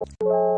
you